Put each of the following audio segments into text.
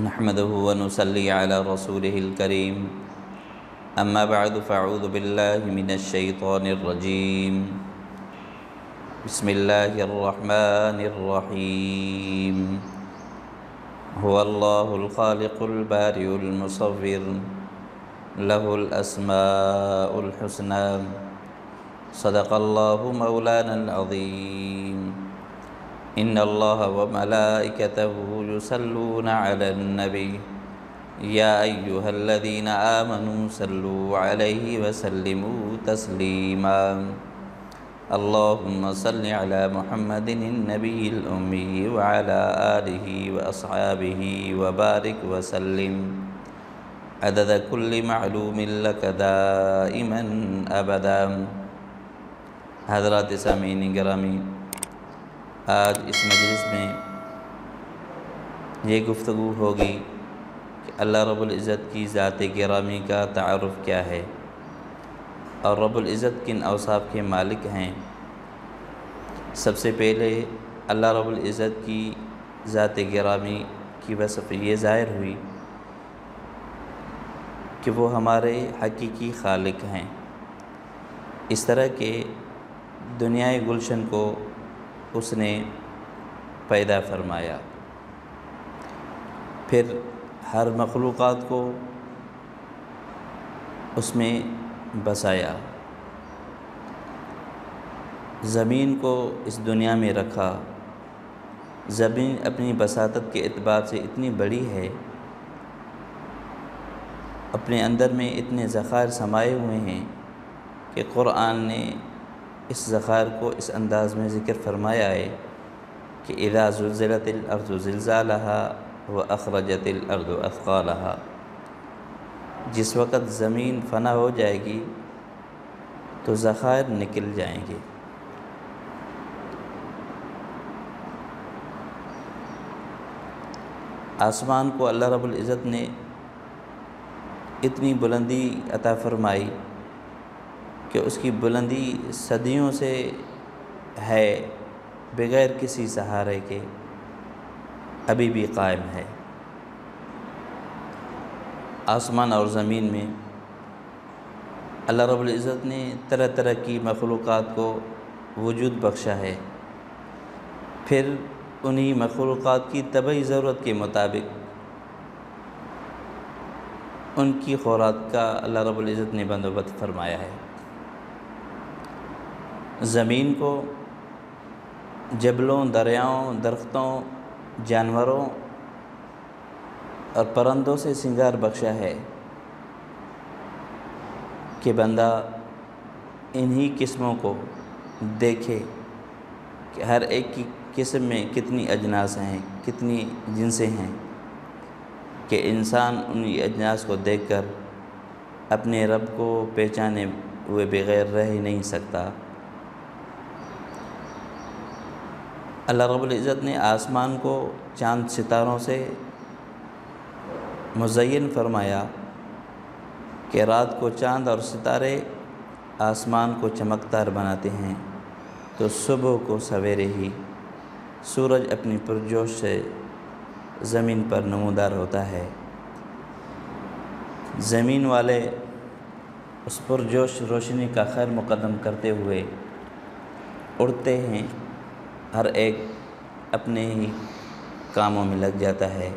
نحمده ونصلي على رسوله الكريم. أما بعد فأعوذ بالله من الشيطان الرجيم. بسم الله الرحمن الرحيم. هو الله الخالق البارئ المصور. له الأسماء الحسنى. صدق الله مولانا العظيم. إن الله وملائكته يصلون على النبي. يا أيها الذين آمنوا صلوا عليه وسلموا تسليما. اللهم صل على محمد النبي الأمي وعلى آله وأصحابه وبارك وسلم. عدد كل معلوم لك دائما أبدا. حضرات سامعین گرامی آج اس مجلس میں یہ گفتگو ہوگی کہ اللہ رب العزت کی ذات گرامی کا تعارف کیا ہے اور رب العزت کن اوصاف کے مالک ہیں۔ سب سے پہلے اللہ رب العزت کی ذات گرامی کی وصف یہ ظاہر ہوئی کہ وہ ہمارے حقیقی خالق ہیں۔ اس طرح کے دنیائے گلشن کو اس نے پیدا فرمایا۔ پھر ہر مخلوقات کو اس میں بسایا۔ زمین کو اس دنیا میں رکھا۔ زمین اپنی بساطت کے اعتبار سے اتنی بڑی ہے۔ اپنے اندر میں اتنے ذخائر سمائے ہوئے ہیں کہ قرآن نے اس ذخائر کو اس انداز میں ذکر فرمایا ہے کہ اذا زلزلت الارض زلزالها و اخرجت الارض اثقالها۔ جس وقت زمین فنا ہو جائے گی تو ذخائر نکل جائیں گے۔ آسمان کو اللہ رب العزت نے اتنی بلندی عطا فرمائی کہ اس کی بلندی صدیوں سے ہے بغیر کسی سہارے کے، ابھی بھی قائم ہے۔ آسمان اور زمین میں اللہ رب العزت نے طرح طرح کی مخلوقات کو وجود بخشا ہے۔ پھر انہی مخلوقات کی طبعی ضرورت کے مطابق ان کی خوراک کا اللہ رب العزت نے بندوبست فرمایا ہے۔ زمین کو جبلوں، دریاؤں، درختوں، جانوروں اور پرندوں سے سنگار بخشا ہے کہ بندہ انہی قسموں کو دیکھے کہ ہر ایک کی قسم میں کتنی اجناس ہیں، کتنی جنسیں ہیں کہ انسان انہی اجناس کو دیکھ کر اپنے رب کو پہچانے ہوئے بغیر رہ ہی نہیں سکتا۔ اللہ رب العزت نے آسمان کو چاند ستاروں سے مزین فرمایا کہ رات کو چاند اور ستارے آسمان کو چمکدار بناتے ہیں، تو صبح کو سویرے ہی سورج اپنی پرجوش سے زمین پر نمودار ہوتا ہے۔ زمین والے اس پرجوش روشنی کا خیر مقدم کرتے ہوئے اڑتے ہیں۔ ہر ایک اپنے ہی کاموں میں لگ جاتا ہے۔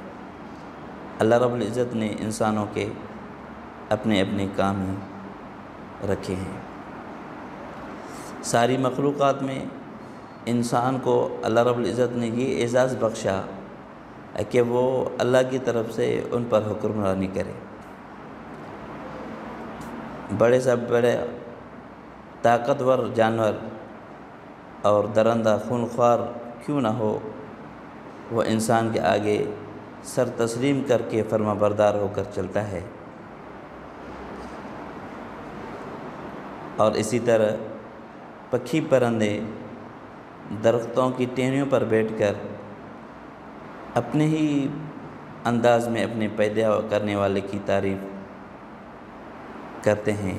اللہ رب العزت نے انسانوں کے اپنے اپنے کام ہی رکھے ہیں۔ ساری مخلوقات میں انسان کو اللہ رب العزت نے یہ اعزاز بخشا کہ وہ اللہ کی طرف سے ان پر حکمرانی کرے۔ بڑے سے بڑے طاقتور جانور اور درندہ خونخوار کیوں نہ ہو، وہ انسان کے آگے سر تسلیم کر کے فرما بردار ہو کر چلتا ہے۔ اور اسی طرح پکھی پرندے درختوں کی ٹہنیوں پر بیٹھ کر اپنے ہی انداز میں اپنے پیدا کرنے والے کی تعریف کرتے ہیں۔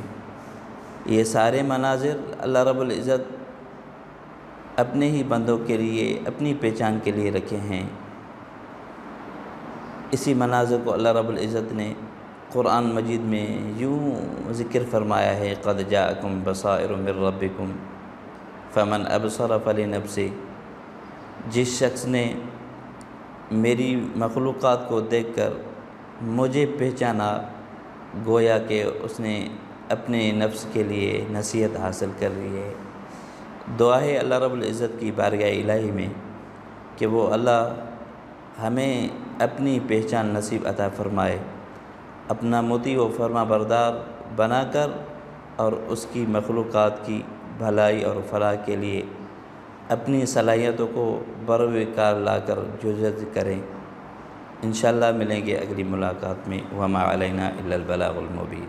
یہ سارے مناظر اللہ رب العزت اپنے ہی بندوں کے لیے، اپنی پہچان کے لیے رکھے ہیں۔ اسی مناظر کو اللہ رب العزت نے قرآن مجید میں یوں ذکر فرمایا ہے، قد جاءکم بصائر من ربکم فمن ابصر فلنفسه۔ جس شخص نے میری مخلوقات کو دیکھ کر مجھے پہچانا، گویا کہ اس نے اپنے نفس کے لیے نصیحت حاصل کر لی ہے۔ دعا ہے اللہ رب العزت کی بارگاہ الہی میں کہ وہ اللہ ہمیں اپنی پہچان نصیب عطا فرمائے، اپنا موتی و فرما بردار بنا کر اور اس کی مخلوقات کی بھلائی اور فلاح کے لیے اپنی صلاحیتوں کو بروے کار لا کر جزت کریں۔ انشاءاللہ ملیں گے اگلی ملاقات میں۔ وما علینہ الا البلاغ المبین۔